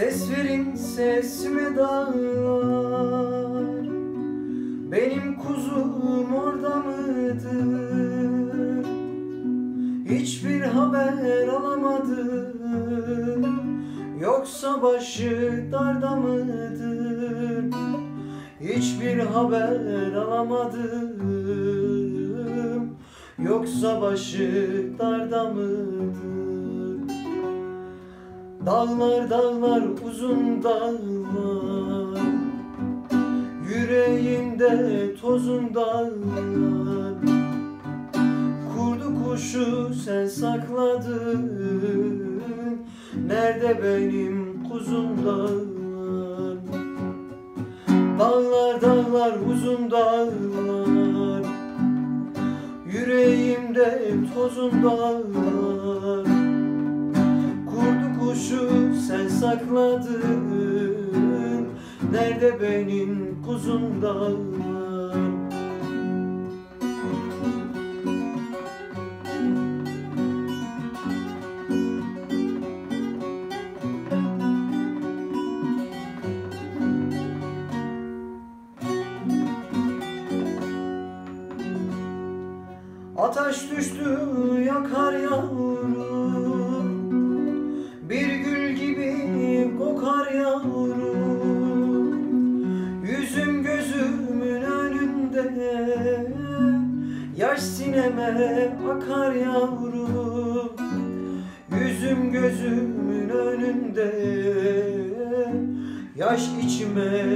Ses verin sesime dağlar Benim kuzum orada mıdır? Hiçbir haber alamadım Yoksa başı darda mıdır? Hiçbir haber alamadım Yoksa başı darda mıdır? Dağlar dağlar uzun dağlar Yüreğimde tozun dağlar Kurdu kuşu sen sakladın. Nerede benim kuzum dağlar Dağlar dağlar uzun dağlar Yüreğimde tozun dağlar kuşu sen sakladın? Nerede benim kuzum dağlar? Ateş düştü yakar yavrum Bir gül gibi kokar yavrum Yüzüm gözümün önünde. Yaş sineme akar yavrum Yüzüm gözümün önünde. Yaş içime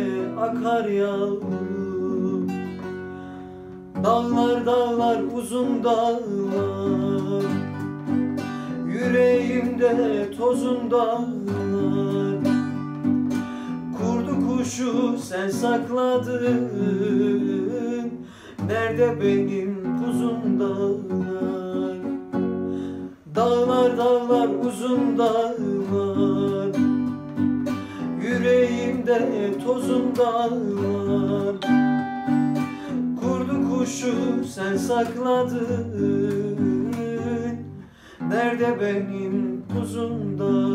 akar yavrum Dağlar dağlar uzun dağlar Yüreğimde tozun dağlar. Kurdu kuşu sen sakladın. Nerede benim kuzum dağlar? Dağlar dağlar uzun dağlar. Yüreğimde tozun dağlar. Kurdu kuşu sen sakladın Nerede benim kuzum dağlar